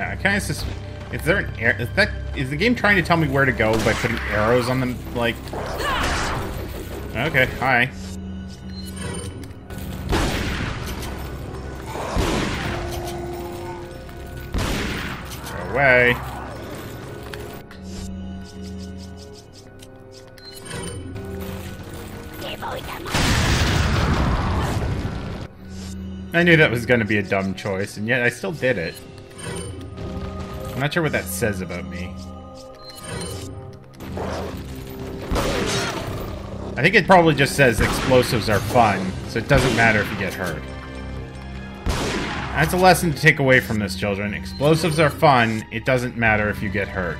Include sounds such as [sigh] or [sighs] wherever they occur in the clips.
Yeah, I kind of sus- Is there an air? Is that is the game trying to tell me where to go by putting arrows on them? Like, okay, hi. Go away. I knew that was going to be a dumb choice, and yet I still did it. I'm not sure what that says about me. I think it probably just says explosives are fun, so it doesn't matter if you get hurt. That's a lesson to take away from this, children. Explosives are fun, it doesn't matter if you get hurt.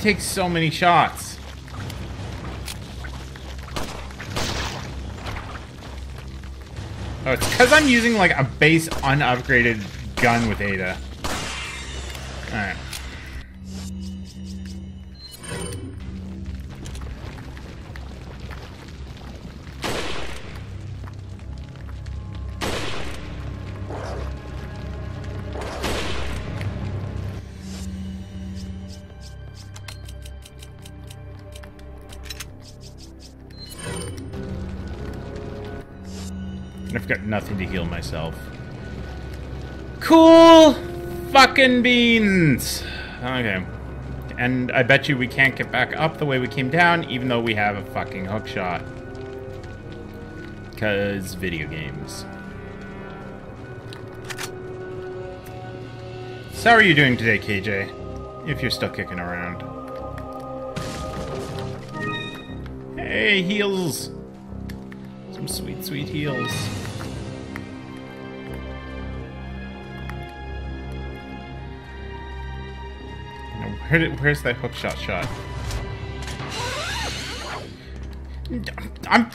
Why do you take so many shots? Oh, it's because I'm using like a base unupgraded gun with Ada. Alright. Nothing to heal myself. Cool fucking beans! Okay. And I bet you we can't get back up the way we came down, even though we have a fucking hook shot. Because video games. So how are you doing today, KJ? If you're still kicking around. Hey, heals! Some sweet, sweet heals. Where did, where's that hook shot? I'm.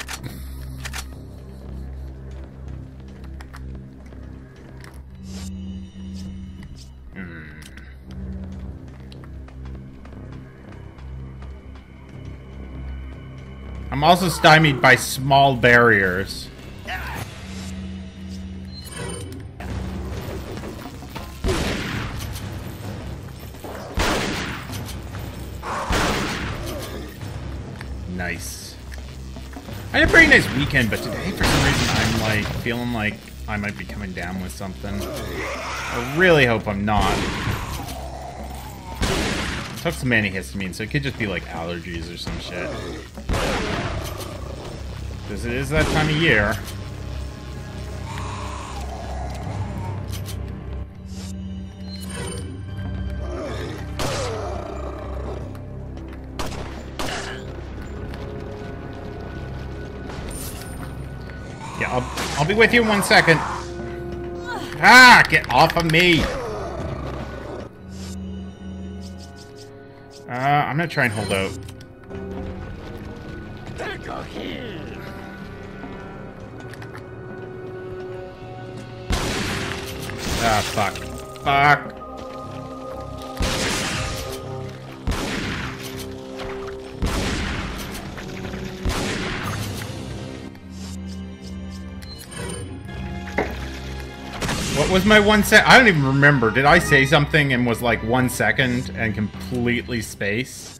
I'm also stymied by small barriers. Weekend, but today, for some reason, I'm like feeling like I might be coming down with something. I really hope I'm not. I took some antihistamine, so it could just be like allergies or some shit. Because it is that time of year. I'll, be with you in one second. Ah, get off of me! Uh, I'm gonna try and hold out. Ah, fuck. Fuck. What was my one sec? I don't even remember. Did I say something and was like one second and completely space?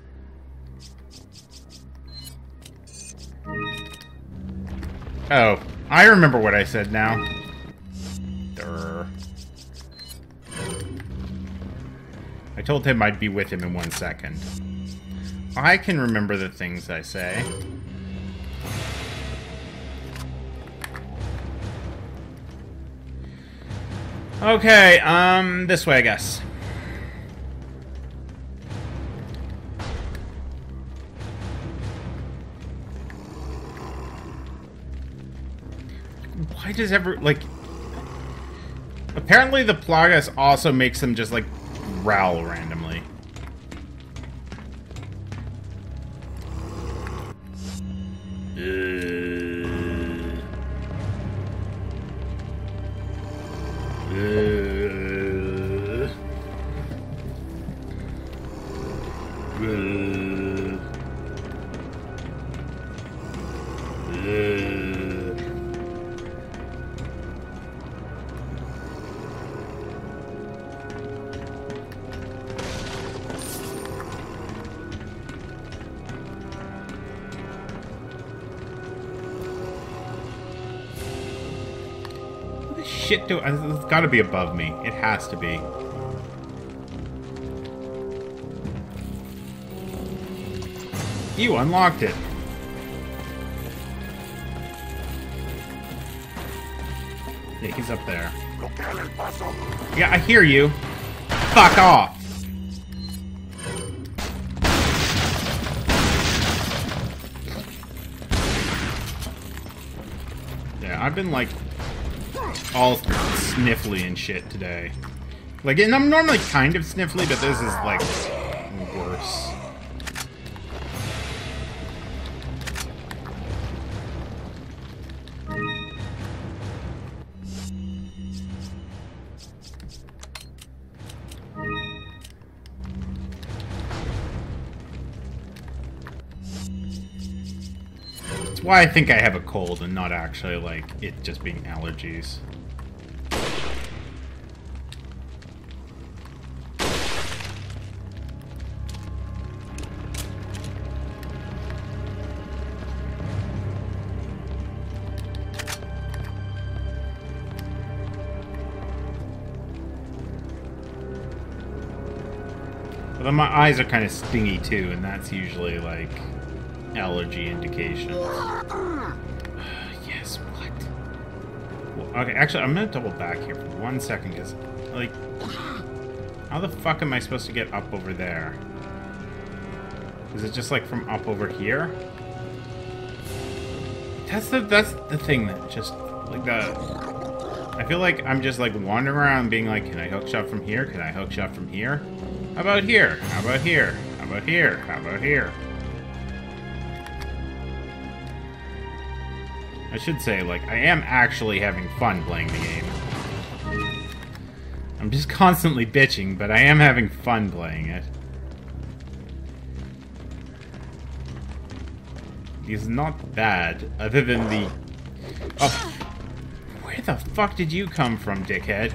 Oh, I remember what I said now. Durr. I told him I'd be with him in one second. I can remember the things I say. Okay, um, this way, I guess. Why does ever, like... Apparently the Plagas also makes them just, like, growl randomly. Shit do uh, It's got to be above me. It has to be. You unlocked it. Yeah, he's up there. Yeah, I hear you. Fuck off. Yeah, I've been like all sniffly and shit today. Like, and I'm normally kind of sniffly, but this is like worse. That's why I think I have a cold and not actually like it just being allergies. Eyes are kind of stingy too, and that's usually like allergy indication. [sighs] yes, what? Well, okay, actually, I'm gonna double back here for one second, because, like, how the fuck am I supposed to get up over there? Is it just like from up over here? That's the that's the thing that just like the. I feel like I'm just like wandering around being like, can I hookshot from here? Can I hookshot from here? How about here? How about here? How about here? How about here? I should say, like, I am actually having fun playing the game. I'm just [laughs] constantly bitching, but I am having fun playing it. It's not bad, other than the... Oh, where the fuck did you come from, dickhead?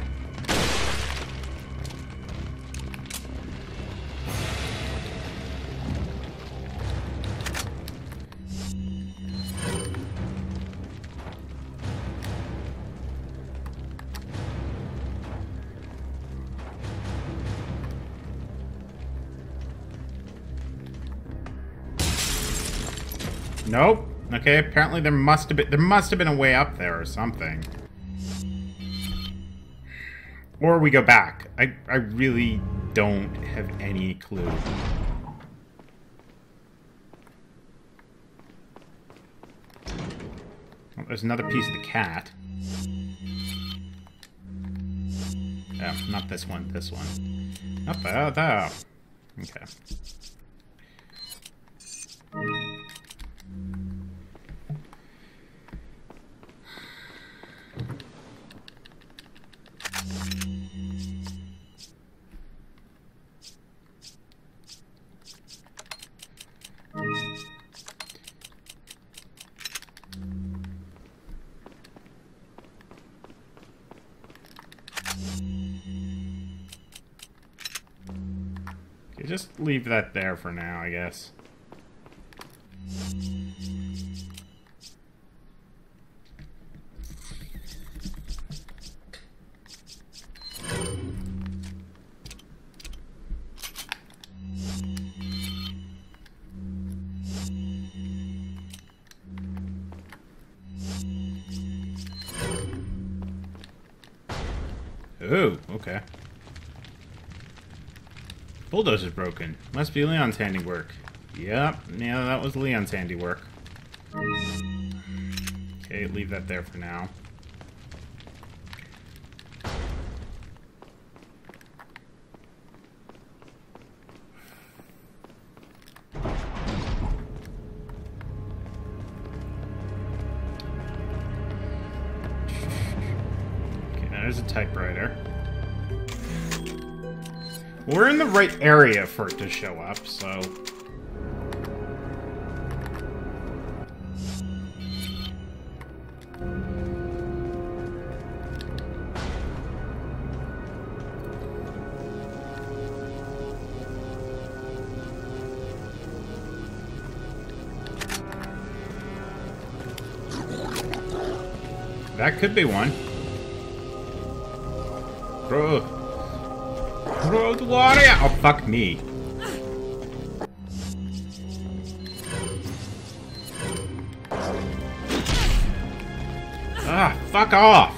Nope. Okay, apparently there must have been there must have been a way up there or something. Or we go back. I I really don't have any clue. Oh, there's another piece of the cat. Oh, not this one, this one. Up there, there. Okay. Leave that there for now, I guess. Oh, okay. Bulldozer's broken. Must be Leon's handiwork. Yep, yeah, that was Leon's handiwork. Okay, leave that there for now. Right area for it to show up, so... That could be one. Throw, Oh, fuck me. Ah, fuck off.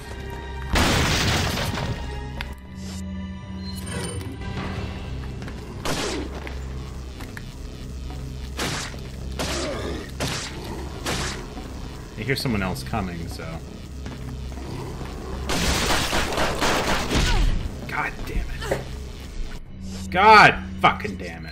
I hear someone else coming, so... God fucking damn it.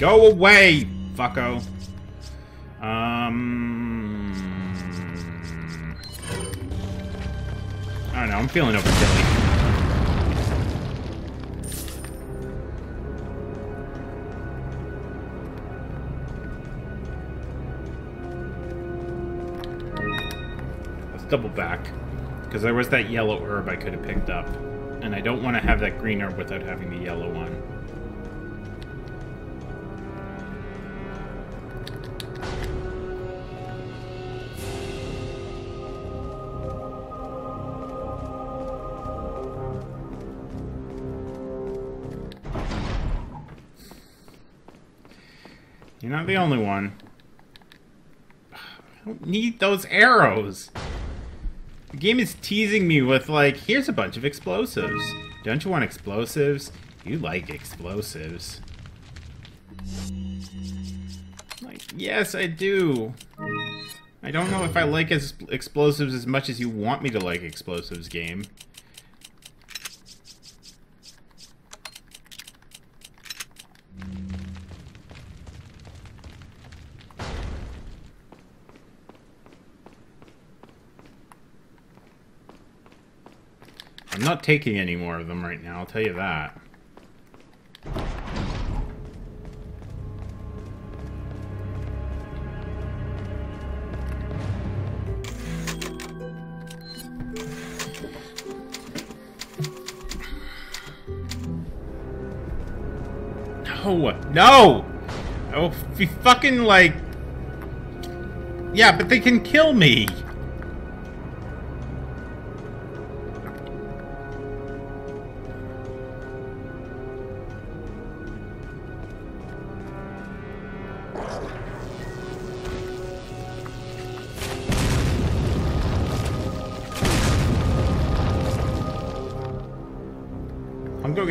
Go away, fucko. Um... I don't know, I'm feeling overkilly. Let's double back. Because there was that yellow herb I could have picked up. And I don't want to have that green herb without having the yellow one. Not the only one. I don't need those arrows. The game is teasing me with, like, here's a bunch of explosives. Don't you want explosives? You like explosives. Like, yes, I do. I don't know if I like as explosives as much as you want me to like explosives, game. Taking any more of them right now, I'll tell you that. No! No! Oh, you fucking, like... Yeah, but they can kill me!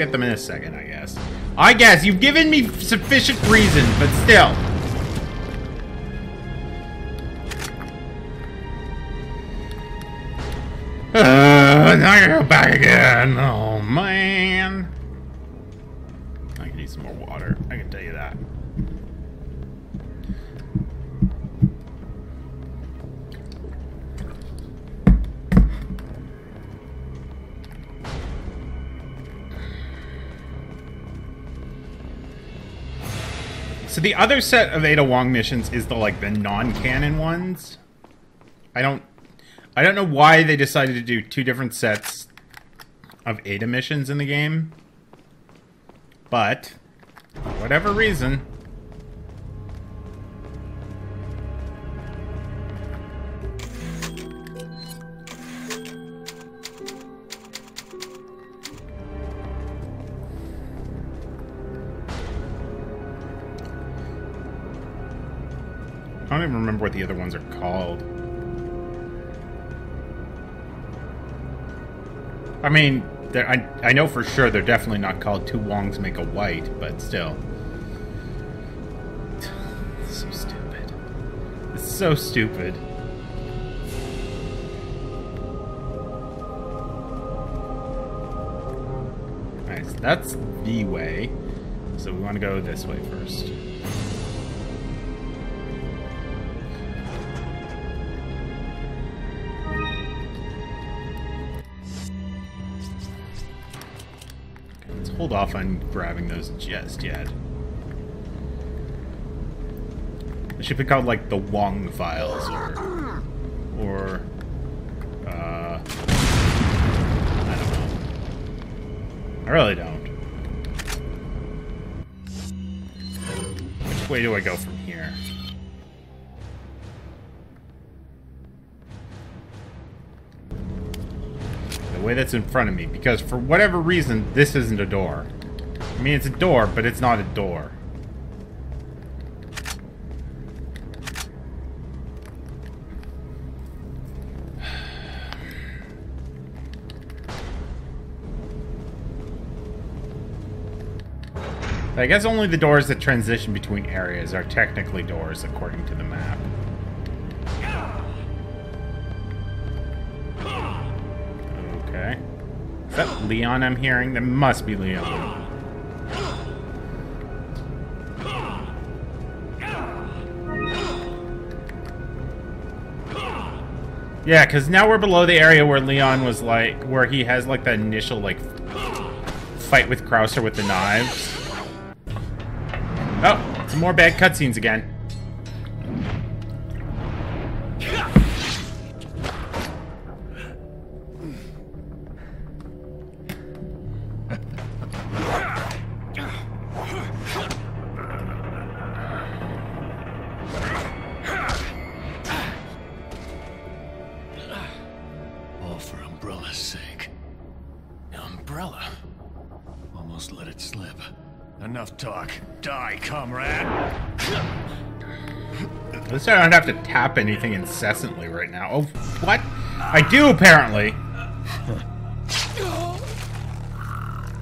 Get them in a second, I guess. I guess you've given me sufficient reason, but still. Other set of Ada Wong missions is the like the non-canon ones. I don't I don't know why they decided to do two different sets of Ada missions in the game. But for whatever reason, the other ones are called. I mean, I, I know for sure they're definitely not called two Wongs make a white, but still. [sighs] so stupid. It's so stupid. Nice. That's the way. So we want to go this way first. Hold off on grabbing those just yet. It should be called like the Wong files or or uh I don't know. I really don't. Which way do I go from way that's in front of me, because for whatever reason, this isn't a door. I mean, it's a door, but it's not a door. [sighs] I guess only the doors that transition between areas are technically doors, according to the map. Leon I'm hearing? That must be Leon. Yeah, because now we're below the area where Leon was like, where he has like the initial like fight with Krauser with the knives. Oh, some more bad cutscenes again. I don't have to tap anything incessantly right now. Oh, what? I do, apparently.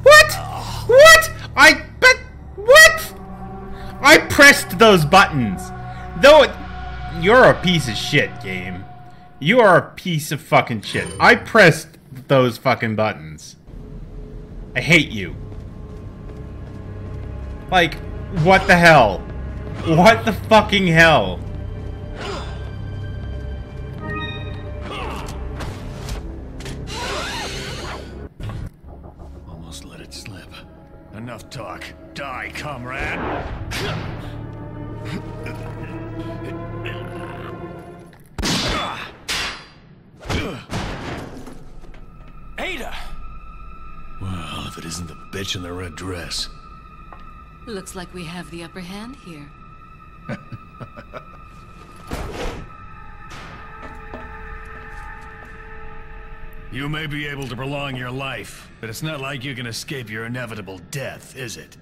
What? What? I bet... What? I pressed those buttons. Though it... You're a piece of shit, game. You are a piece of fucking shit. I pressed those fucking buttons. I hate you. Like, what the hell? What the fucking hell? Almost let it slip. Enough talk. Die, comrade! Isn't the bitch in the red dress. Looks like we have the upper hand here. [laughs] You may be able to prolong your life, but it's not like you can escape your inevitable death, is it?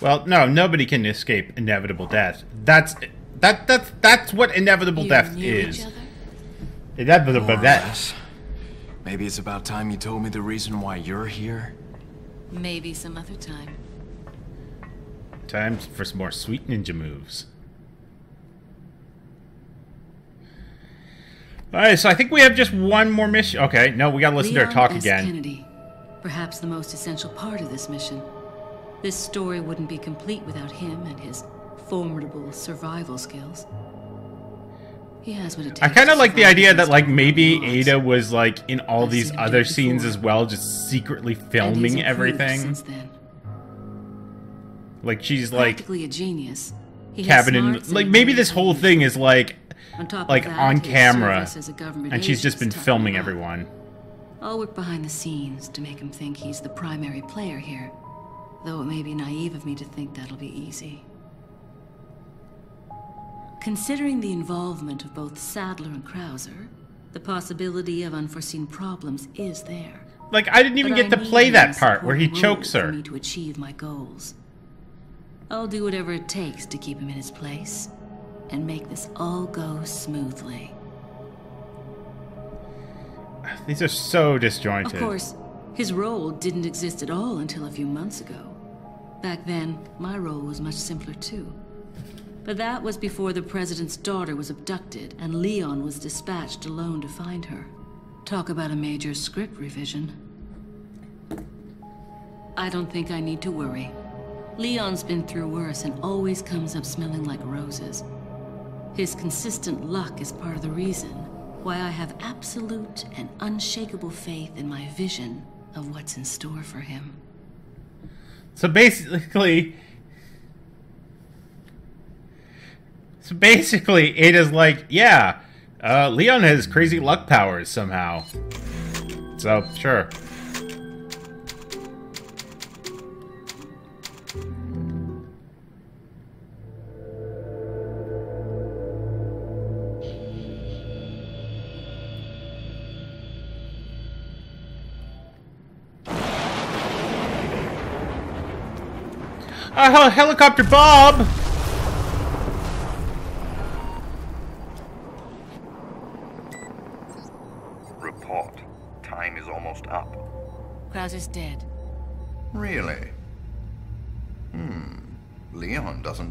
Well, no, nobody can escape inevitable death. That's that that's that's what inevitable you death is. Inevitable death. Maybe it's about time you told me the reason why you're here. Maybe some other time. Time for some more sweet ninja moves. Alright, so I think we have just one more mission. Okay, no, we gotta listen Leon to her talk S. again. Kennedy, perhaps the most essential part of this mission. This story wouldn't be complete without him and his formidable survival skills. He has what it takes I kind of like the idea that like maybe. Ada was like in all I've these seen him do other scenes as well, just secretly filming everything. Like she's like Practically a genius. He cabin in like maybe this whole thing is like On top like that, on camera, and she's just been filming everyone. I'll work behind the scenes to make him think he's the primary player here. Though it may be naive of me to think that'll be easy. Considering the involvement of both Sadler and Krauser, the possibility of unforeseen problems is there. Like I didn't even But get I to play that part where he chokes for her. me to achieve my goals. I'll do whatever it takes to keep him in his place and make this all go smoothly. These are so disjointed. Of course, his role didn't exist at all until a few months ago. Back then, my role was much simpler too. But that was before the president's daughter was abducted and Leon was dispatched alone to find her. Talk about a major script revision. I don't think I need to worry. Leon's been through worse and always comes up smelling like roses. His consistent luck is part of the reason why I have absolute and unshakable faith in my vision of what's in store for him. So basically, [laughs] so basically, Ada's like, yeah, uh, Leon has crazy luck powers somehow. So sure. Uh, helicopter Bob!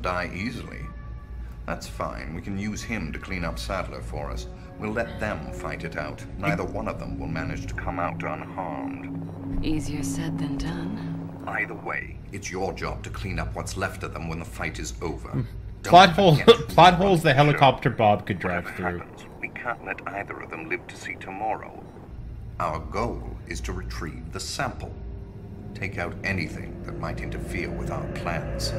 Die easily. That's fine. We can use him to clean up Sadler for us. We'll let them fight it out. Neither one of them will manage to come out unharmed. Easier said than done. Either way, It's your job to clean up what's left of them when the fight is over. Hmm. Plot let hole, [laughs] plot holes the helicopter Bob could drive through. happens, we can't let either of them live to see tomorrow. Our goal is to retrieve the sample. Take out anything that might interfere with our plans.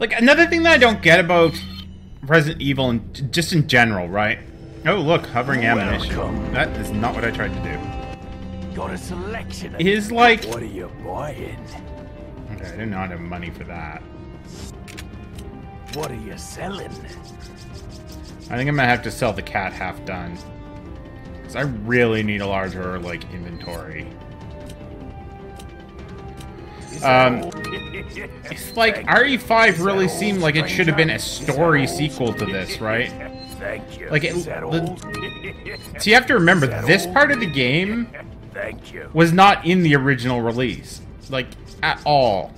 Like another thing that I don't get about Resident Evil and just in general, right? Oh look, hovering ammunition. Welcome. That is not what I tried to do. Got a selection Is like What are you buying? okay, I did not have money for that. What are you selling? I think I'm gonna have to sell the cat half done. Cause I really need a larger like inventory. Um. [laughs] It's like RE5 really seemed like it should have been a story sequel to this, right? Thank you. Like, it- Is that the- So [laughs] you have to remember this part of the game [laughs] Thank you. was not in the original release, like at all.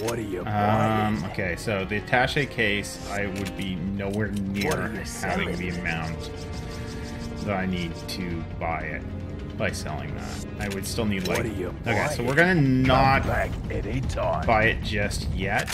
What are you? Um, okay, so the attache case, I would be nowhere near having the amount that I need to buy it by selling that. I would still need like. What are you okay, so we're gonna not buy it just yet.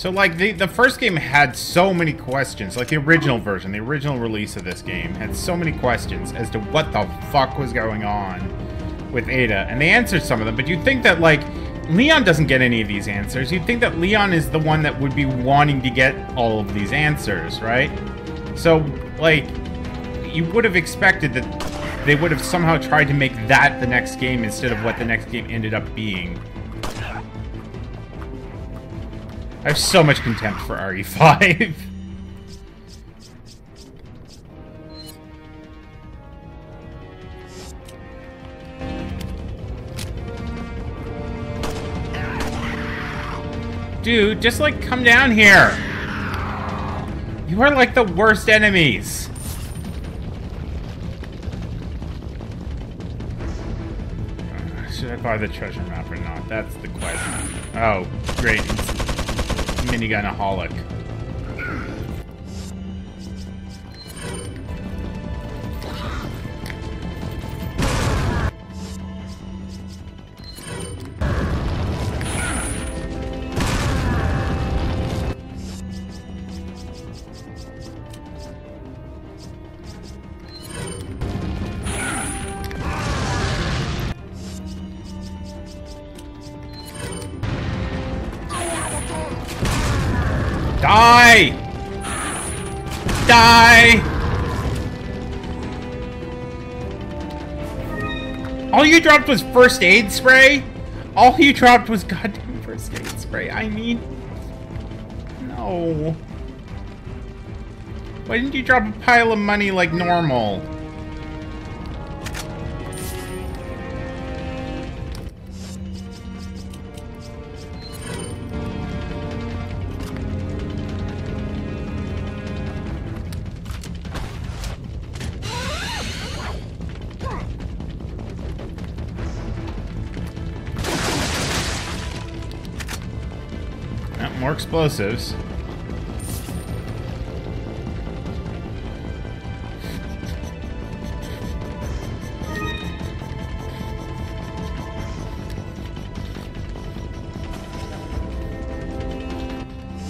So like the the first game had so many questions, like the original version, the original release of this game had so many questions as to what the fuck was going on with Ada, and they answered some of them. But you'd think that like Leon doesn't get any of these answers. You'd think that Leon is the one that would be wanting to get all of these answers, right? So like you would have expected that they would have somehow tried to make that the next game instead of what the next game ended up being. I have so much contempt for RE5. [laughs] Dude, just like come down here. You are like the worst enemies. Uh, Should I buy the treasure map or not? That's the question. Oh, great. Minigunaholic. Die! Die! All you dropped was first aid spray? All you dropped was goddamn first aid spray. I mean... No. Why didn't you drop a pile of money like normal? Explosives.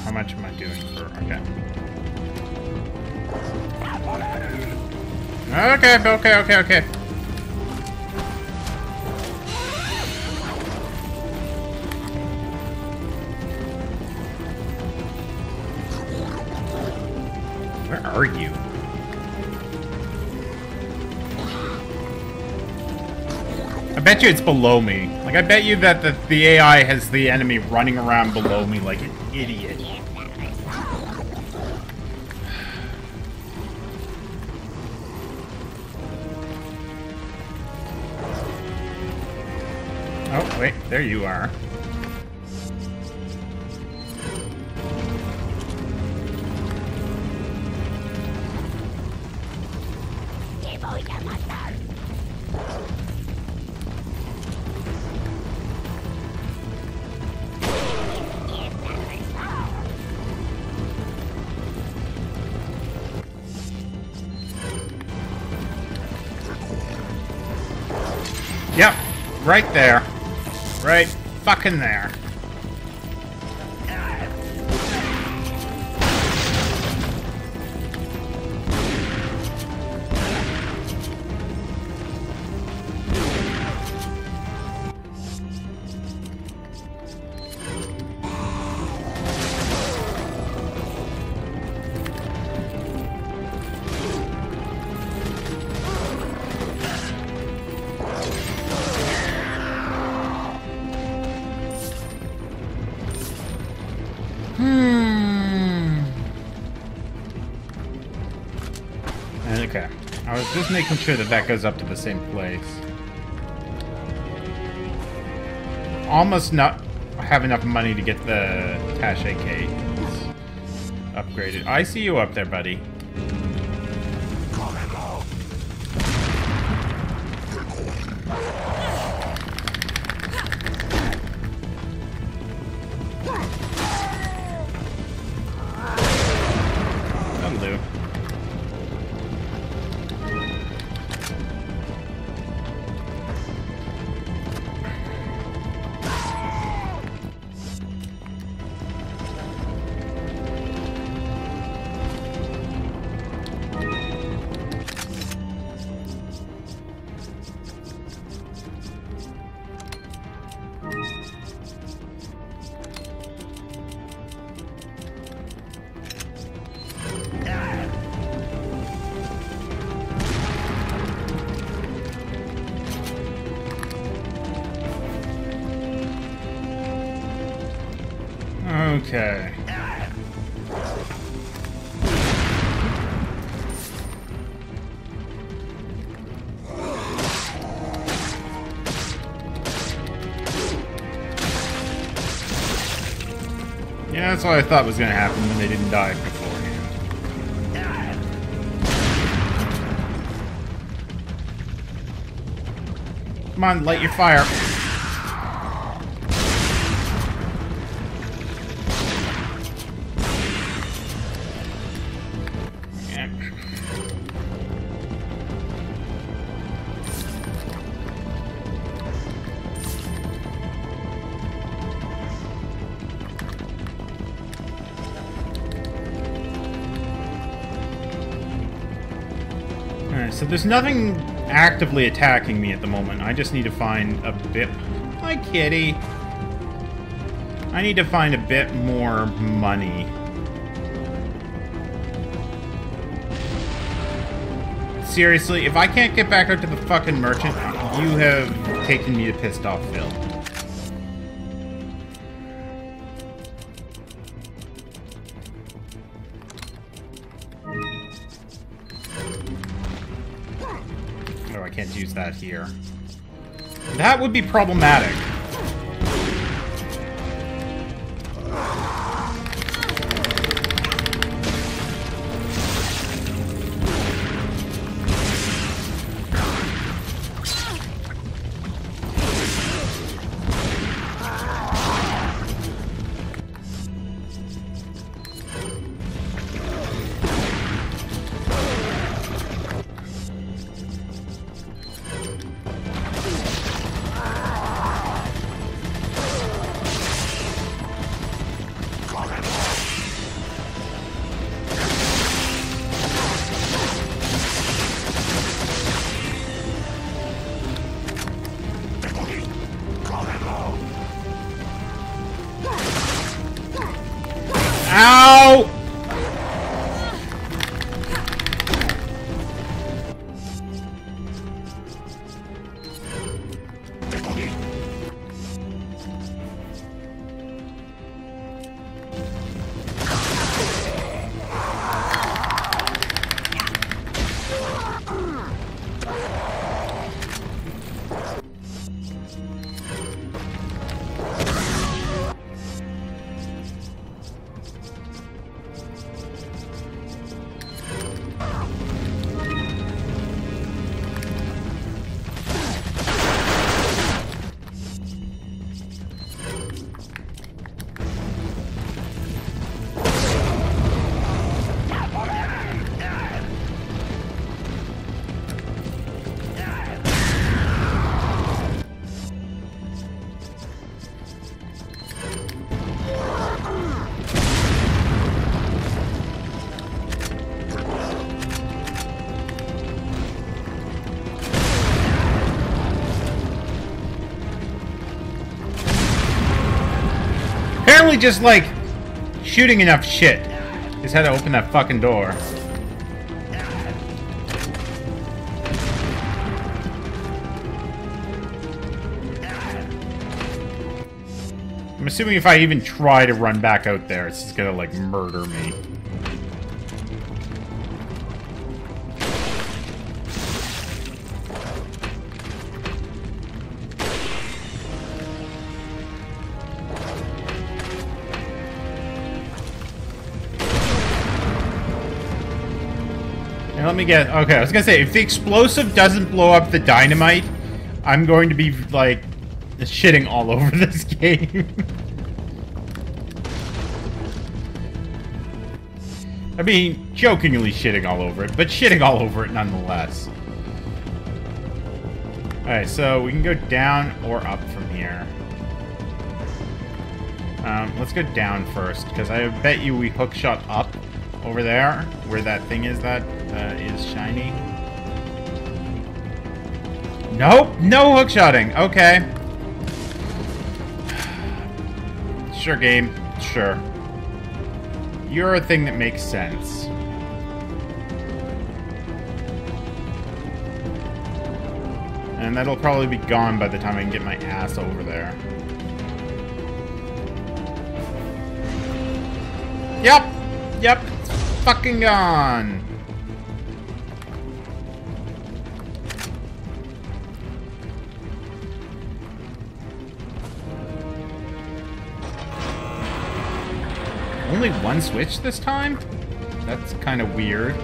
How much am I doing for... Okay. Okay, okay, okay, okay. Bet you it's below me. Like, I bet you that the, the AI has the enemy running around below me like an idiot. [sighs] Oh, wait, there you are. Right there. Right fucking there. Making sure that that goes up to the same place. Almost not have enough money to get the Tache case upgraded. I see you up there, buddy. Okay. Yeah, that's what I thought was gonna happen when they didn't die beforehand. Come on, light your fire. There's nothing actively attacking me at the moment. I just need to find a bit... Hi, kitty. I need to find a bit more money. Seriously, if I can't get back up to the fucking merchant... you have taken me to pissed off Phil. That here. That would be problematic. Just like shooting enough shit. Just had to open that fucking door. I'm assuming if I even try to run back out there, it's just gonna like murder me. Me get okay. I was gonna say if the explosive doesn't blow up the dynamite, I'm going to be like shitting all [laughs] over this game. I mean, jokingly shitting all over it, but shitting all over it nonetheless. Alright, so we can go down or up from here. Um, let's go down first, because I bet you we hookshot up over there, where that thing is that uh, is shiny. Nope, no hookshotting. Okay. [sighs] Sure, game. Sure. You're a thing that makes sense. And that'll probably be gone by the time I can get my ass over there. Yep! Yep, it's fucking gone! Only one switch this time? That's kind of weird.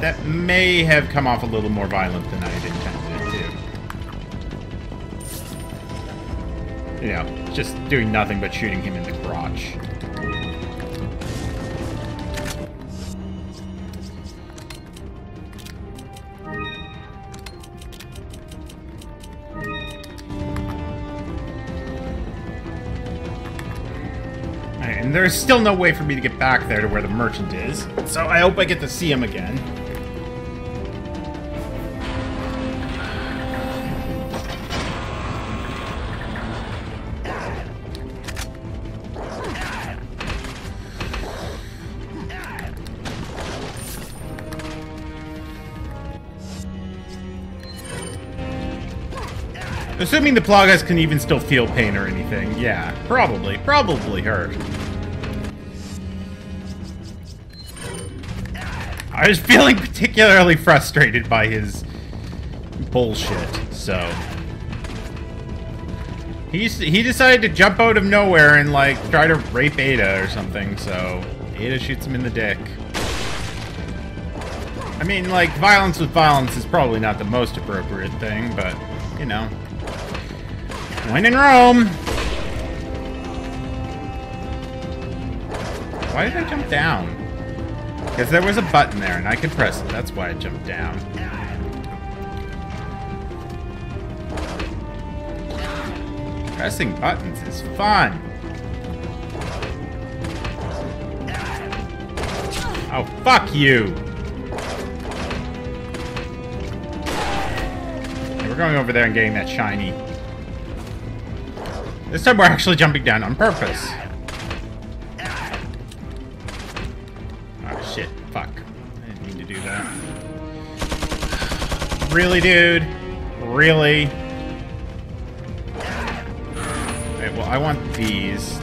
That may have come off a little more violent than I intended to. You know, just doing nothing but shooting him in the crotch. There's still no way for me to get back there to where the merchant is. So I hope I get to see him again. Assuming the Plagas can even still feel pain or anything. Yeah, probably. Probably hurt. I was feeling particularly frustrated by his bullshit, so... He's, he decided to jump out of nowhere and, like, try to rape Ada or something, so... Ada shoots him in the dick. I mean, like, violence with violence is probably not the most appropriate thing, but, you know. When in Rome! Why did I jump down? Because there was a button there and I could press it. That's why I jumped down. Pressing buttons is fun. Oh, fuck you! we're going over there and getting that shiny. This time we're actually jumping down on purpose. Oh shit, fuck. I didn't mean to do that. Really, dude? Really? Well, I want these.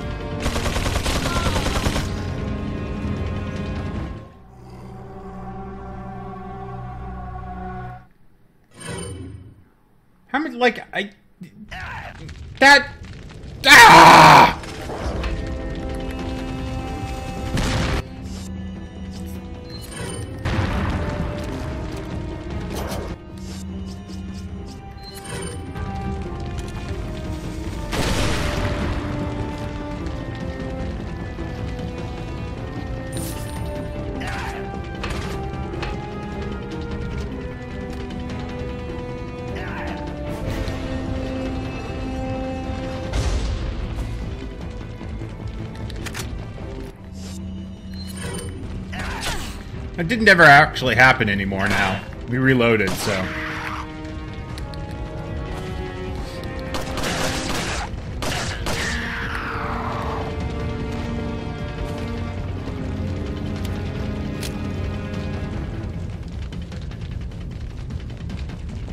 How many, like, I... That... Ah! It didn't ever actually happen anymore now. We reloaded, so...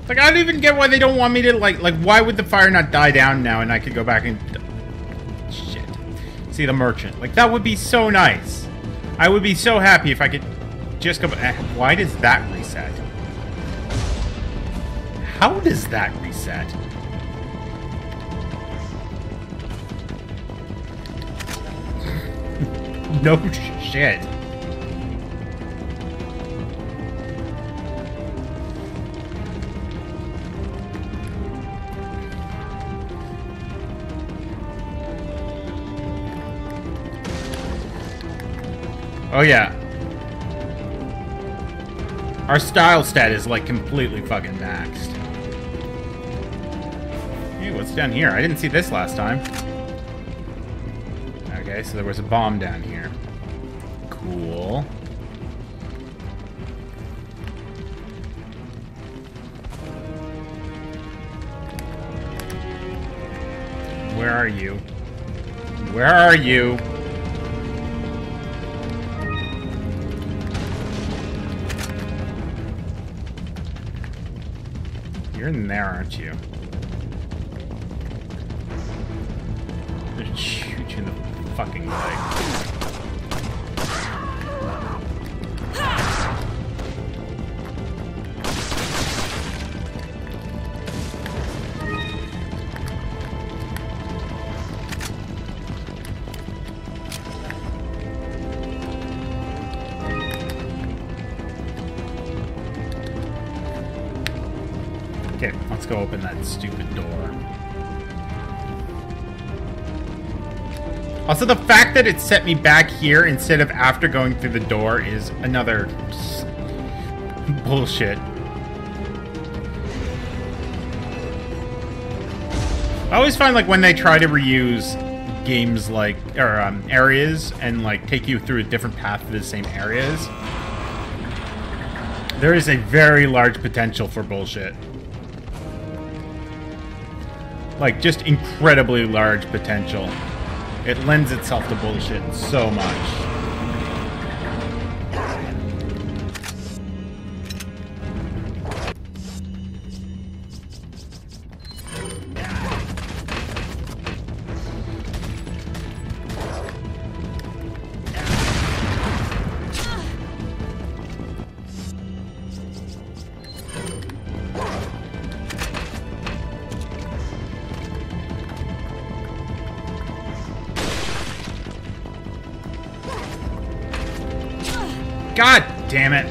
Like, I don't even get why they don't want me to, like, like, why would the fire not die down now and I could go back and... Shit. See the merchant. Like, that would be so nice. I would be so happy if I could just eh, Why does that reset? How does that reset? [laughs] no shit. Oh yeah. Our style stat is like completely fucking maxed. Hey, what's down here? I didn't see this last time. Okay, so there was a bomb down here. Cool. Where are you? Where are you? You're in there, aren't you? Just shoot you in the fucking leg. Also, the fact that it set me back here instead of after going through the door is another bullshit. I always find like when they try to reuse games like or um, areas and like take you through a different path to the same areas, there is a very large potential for bullshit. Like just incredibly large potential. It lends itself to bullshit so much. Damn it.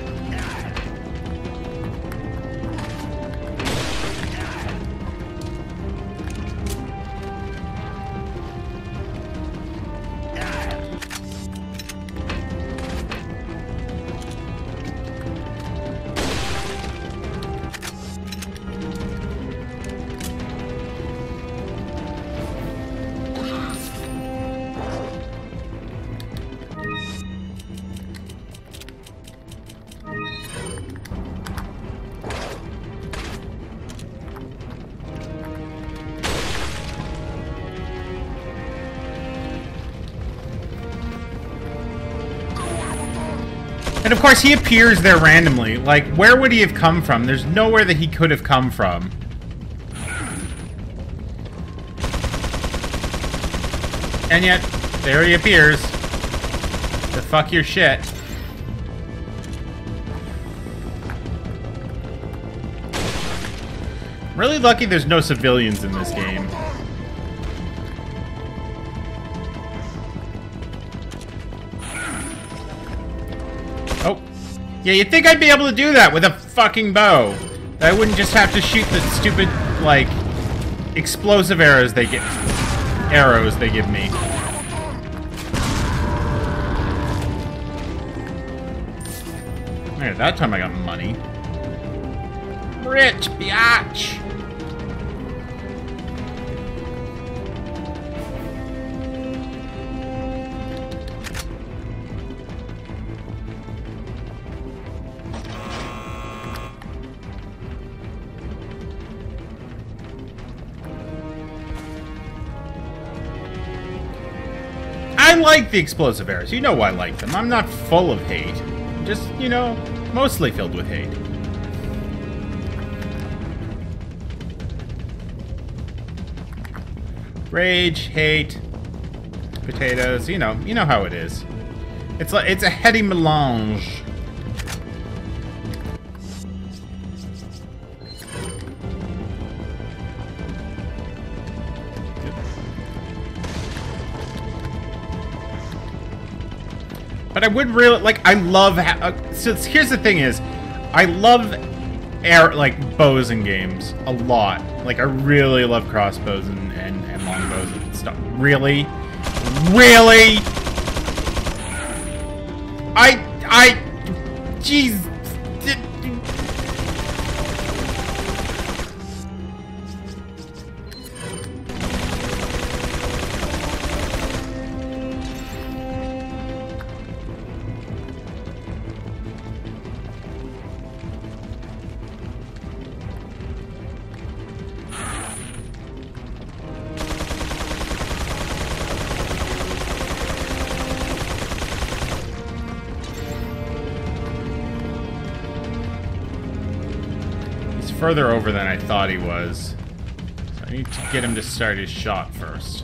Course, he appears there randomly. Like, where would he have come from? There's nowhere that he could have come from. And yet, there he appears. To fuck your shit. Really lucky there's no civilians in this game. Yeah, you'd think I'd be able to do that with a fucking bow. I wouldn't just have to shoot the stupid, like, explosive arrows they get arrows they give me. Man, that time I got money. Rich, biatch! Like the explosive arrows. You know why I like them. I'm not full of hate. I'm just, you know, mostly filled with hate. Rage, hate, potatoes, you know, you know how it is. It's like it's a heady melange. But I would really like. I love. Ha uh, so here's the thing: is I love air like bows in games a lot. Like I really love crossbows and and, and longbows and stuff. Really, really. I I, jeez. Further over than I thought he was. So I need to get him to start his shot first.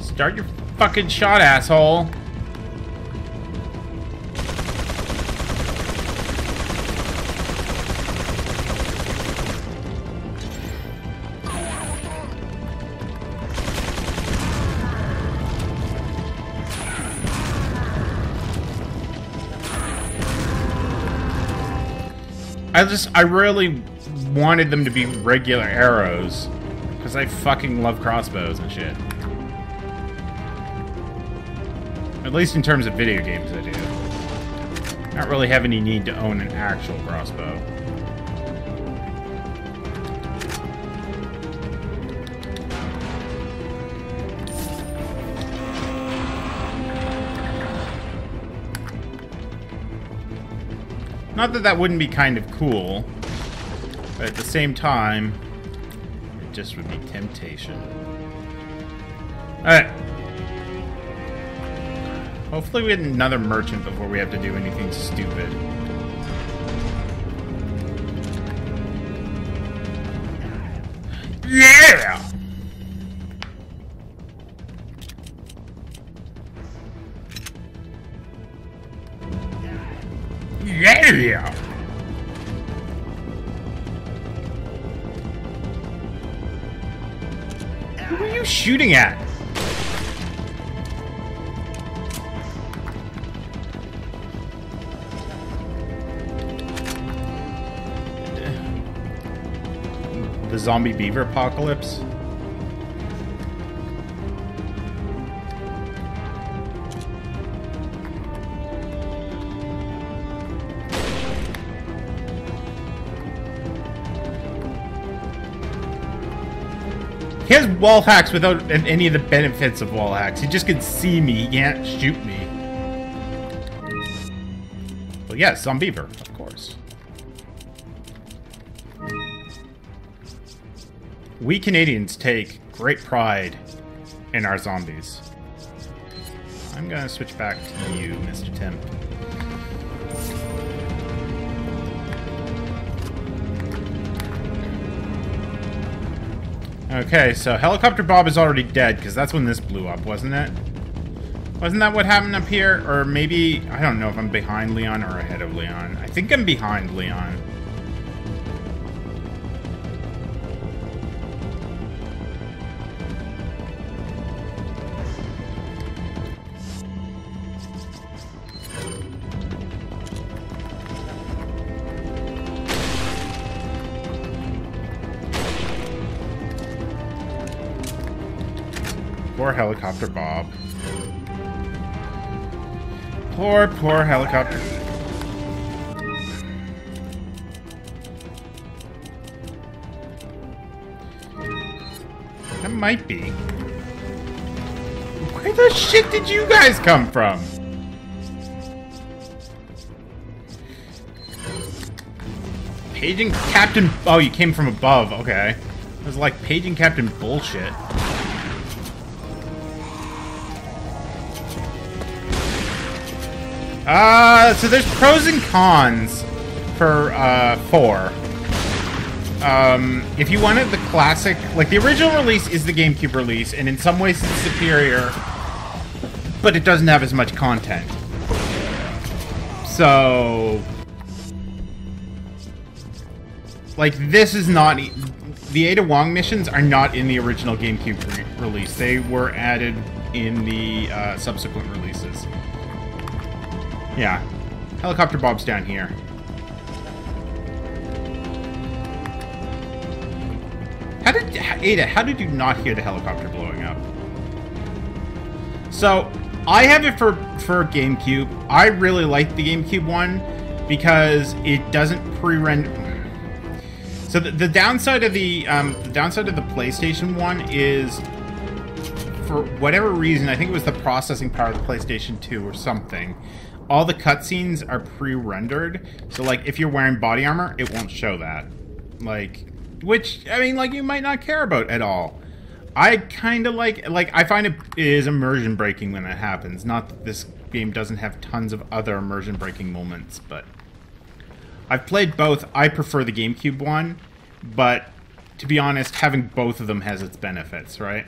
Start your fucking shot, asshole! I just, I really wanted them to be regular arrows. Because I fucking love crossbows and shit. At least in terms of video games, I do. Not really have any need to own an actual crossbow. Not that that wouldn't be kind of cool, but at the same time, it just would be temptation. Alright. Hopefully we get another merchant before we have to do anything stupid. Zombie beaver apocalypse? He has wall hacks without any of the benefits of wall hacks. He just can see me, he can't shoot me. Well, yes, zombie beaver, We Canadians take great pride in our zombies. I'm gonna switch back to you, Mr. Tim. Okay, so Helicopter Bob is already dead, because that's when this blew up, wasn't it? Wasn't that what happened up here? Or maybe, I don't know if I'm behind Leon or ahead of Leon. I think I'm behind Leon. Helicopter Bob. Poor, poor helicopter. That might be. Where the shit did you guys come from? Paging Captain... Oh, you came from above. Okay. It was like paging Captain bullshit. Uh, so there's pros and cons for, uh, 4. Um, if you wanted the classic, like the original release is the GameCube release, and in some ways it's superior, but it doesn't have as much content. So, like this is not, the Ada Wong missions are not in the original GameCube re release. They were added in the uh, subsequent releases. Yeah. Helicopter Bob's down here. How did... Ada, how did you not hear the helicopter blowing up? So, I have it for, for GameCube. I really like the GameCube one because it doesn't pre-render... So the, the downside of the um, the downside of the PlayStation one is, for whatever reason, I think it was the processing power of the PlayStation 2 or something all the cutscenes are pre-rendered. So like if you're wearing body armor, it won't show that. Like which I mean like you might not care about at all. I kind of like like I find it is immersion breaking when that happens. Not that this game doesn't have tons of other immersion breaking moments, but I've played both. I prefer the GameCube one, but to be honest, having both of them has its benefits, right?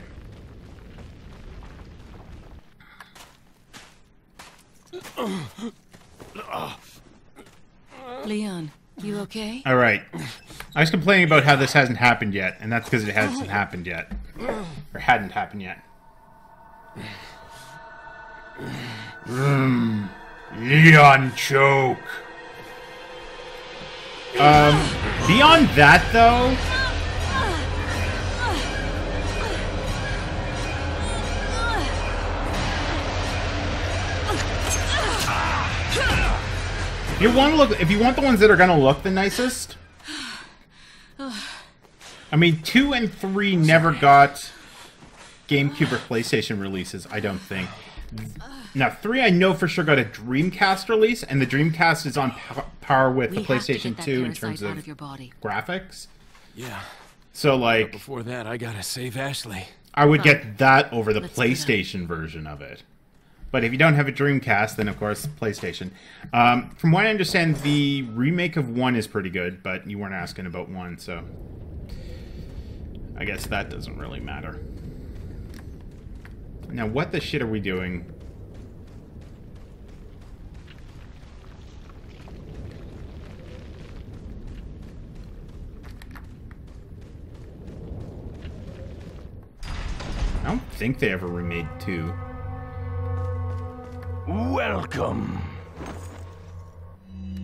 Leon, you okay? All right. I was complaining about how this hasn't happened yet, and that's because it hasn't happened yet. Or hadn't happened yet. Mm. Leon choke. Um, beyond that, though... you want to look, if you want the ones that are gonna look the nicest, I mean, two and three never got GameCube or PlayStation releases. I don't think. Now, 3 I know for sure got a Dreamcast release, and the Dreamcast is on par with We the PlayStation 2 in terms of of your body. graphics. Yeah. So, But like, before that, I gotta save Ashley. I would Fine. get that over the Let's do that. PlayStation version of it. But if you don't have a Dreamcast, then of course PlayStation. Um, from what I understand, the remake of one is pretty good, but you weren't asking about one, so I guess that doesn't really matter. Now, what the shit are we doing? I don't think they ever remade two. Welcome.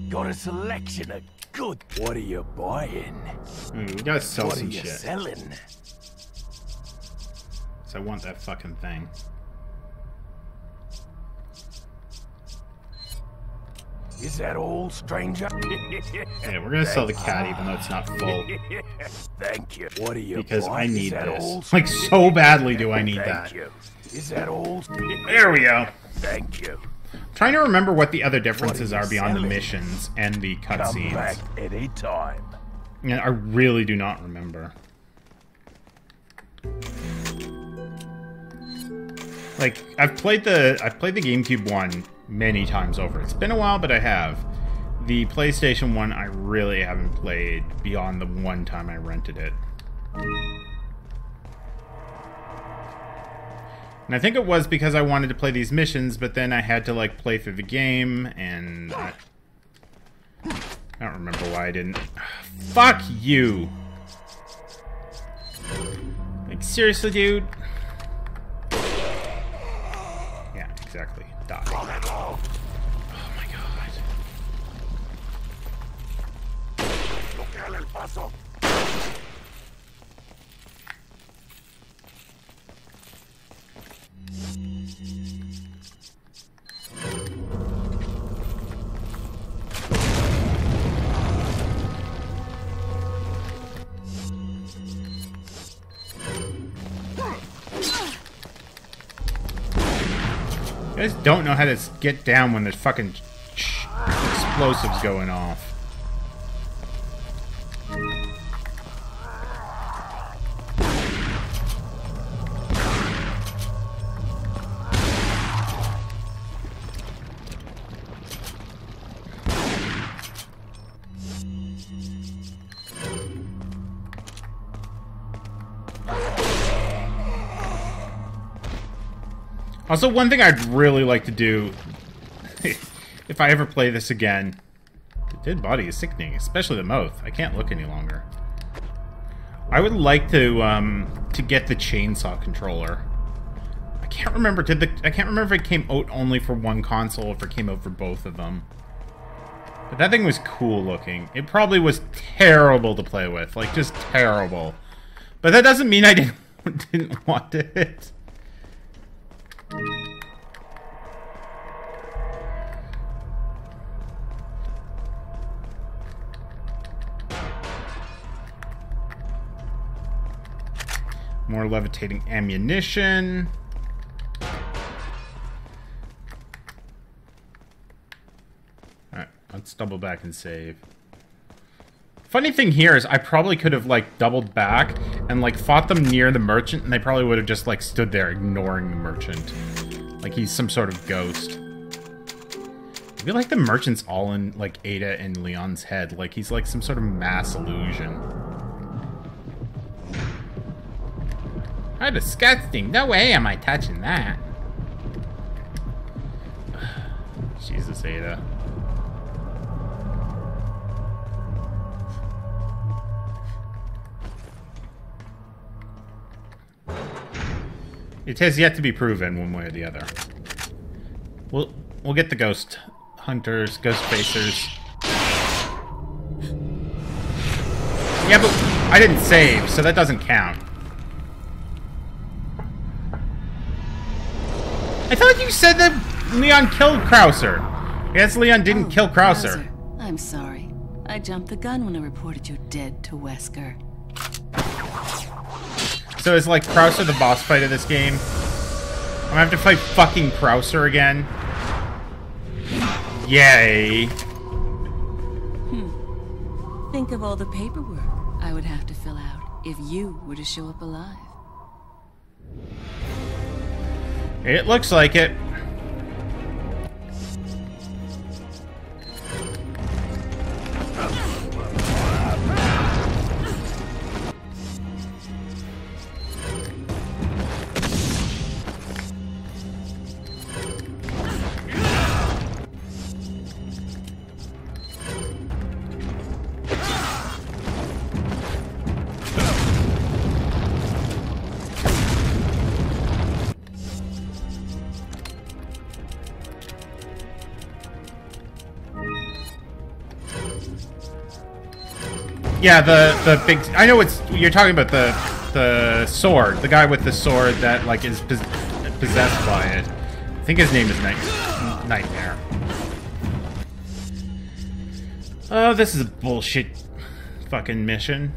Got a selection of good. What are you buying? Hmm, we gotta sell what are you shit. selling? So I want that fucking thing. Is that all, stranger? [laughs] Yeah, we're gonna sell the cat even though it's not full. [laughs] Thank you. What are you Because I need this. Like, so badly do I need Thank that. you. Is that all? There we go. Thank you. Trying to remember what the other differences are beyond the missions and the cutscenes. Come back any time. Yeah, I really do not remember. Like I've played the I've played the GameCube one many times over. It's been a while, but I have. The PlayStation one I really haven't played beyond the one time I rented it. And I think it was because I wanted to play these missions, but then I had to like play through the game, and I, I don't remember why I didn't. [sighs] Fuck you! Like seriously, dude. Yeah, exactly. Die. Oh my god. You guys don't know how to get down when there's fucking explosives going off. Also, one thing I'd really like to do, [laughs] if I ever play this again, the dead body is sickening, especially the mouth. I can't look any longer. I would like to um, to get the chainsaw controller. I can't remember. Did the I can't remember if it came out only for one console or if it came out for both of them. But that thing was cool looking. It probably was terrible to play with, like just terrible. But that doesn't mean I didn't [laughs] didn't want it. More levitating ammunition. Alright, let's double back and save. Funny thing here is I probably could have like doubled back and like fought them near the merchant and they probably would have just like stood there ignoring the merchant. Like he's some sort of ghost. I feel like the merchant's all in like Ada and Leon's head. Like he's like some sort of mass illusion. How disgusting. No way am I touching that. [sighs] Jesus, Ada. It has yet to be proven one way or the other. We'll we'll get the ghost hunters, ghost facers. Yeah, but I didn't save, so that doesn't count. I thought you said that Leon killed Krauser. I guess Leon didn't Oh, kill Krauser. Krauser. I'm sorry. I jumped the gun when I reported you dead to Wesker. So is like Krauser the boss fight of this game? I'm gonna have to fight fucking Krauser again. Yay. Hmm. Think of all the paperwork I would have to fill out if you were to show up alive. It looks like it. Yeah, the the big. I know it's you're talking about the the sword, the guy with the sword that like is pos possessed by it. I think his name is Night Nightmare. Oh, this is a bullshit fucking mission.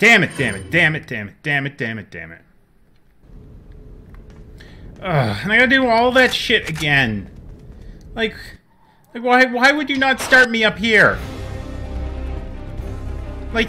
Damn it, damn it, damn it, damn it, damn it, damn it, damn it. Ugh, and I gotta do all that shit again. Like, like why why would you not start me up here? Like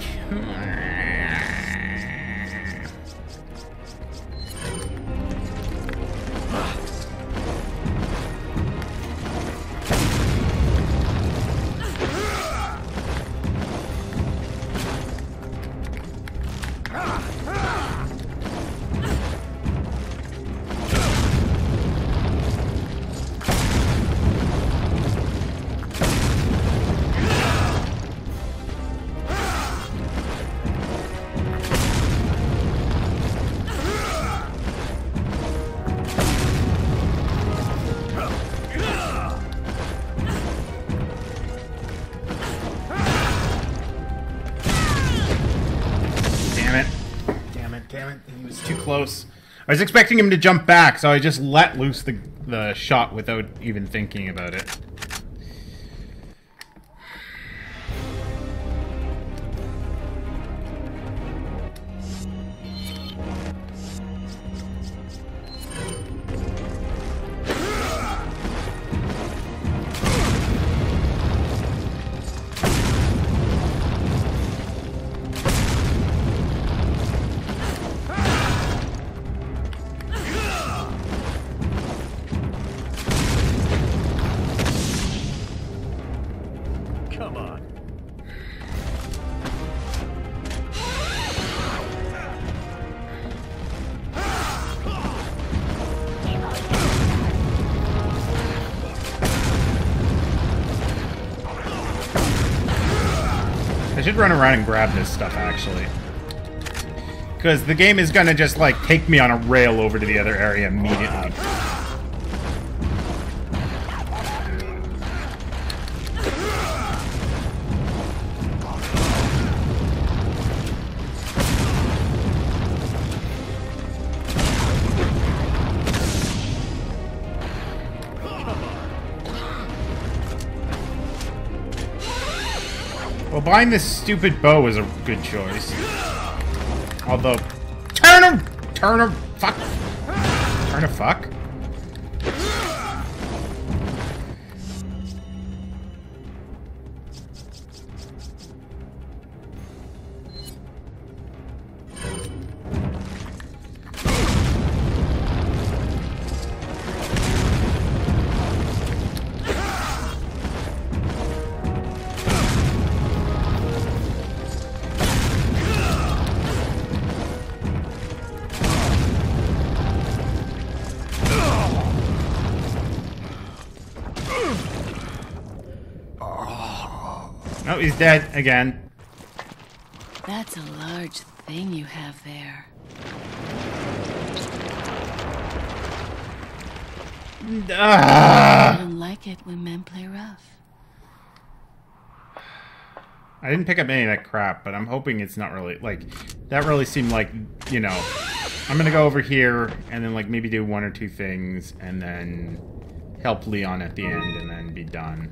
I was expecting him to jump back, so I just let loose the, the shot without even thinking about it. Should run around and grab this stuff, actually. Because the game is gonna just, like, take me on a rail over to the other area immediately. Buying this stupid bow is a good choice. Although, turn him, turn him, fuck, turn a fuck. Dead again. That's a large thing you have there. Ah! I don't like it when men play rough. I didn't pick up any of that crap, but I'm hoping it's not really like that. Really seemed like you know, I'm gonna go over here and then like maybe do one or two things and then help Leon at the end and then be done.